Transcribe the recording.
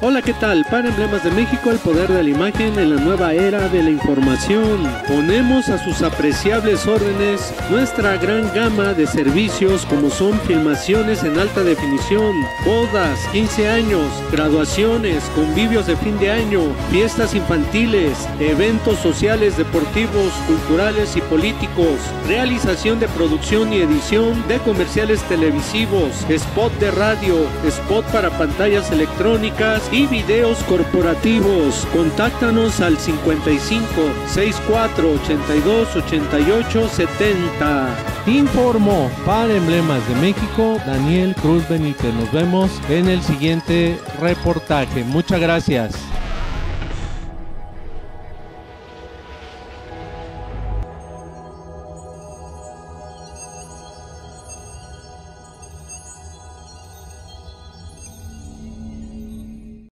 Hola, ¿qué tal? Para Emblemas de México, el poder de la imagen en la nueva era de la información. Ponemos a sus apreciables órdenes nuestra gran gama de servicios como son filmaciones en alta definición, bodas, 15 años, graduaciones, convivios de fin de año, fiestas infantiles, eventos sociales, deportivos, culturales y políticos, realización de producción y edición de comerciales televisivos, spot de radio, spot para pantallas electrónicas y videos corporativos. Contáctanos al 55 64 82 88 70. Informó para Emblemas de México Daniel Cruz Benítez. Nos vemos en el siguiente reportaje. Muchas gracias.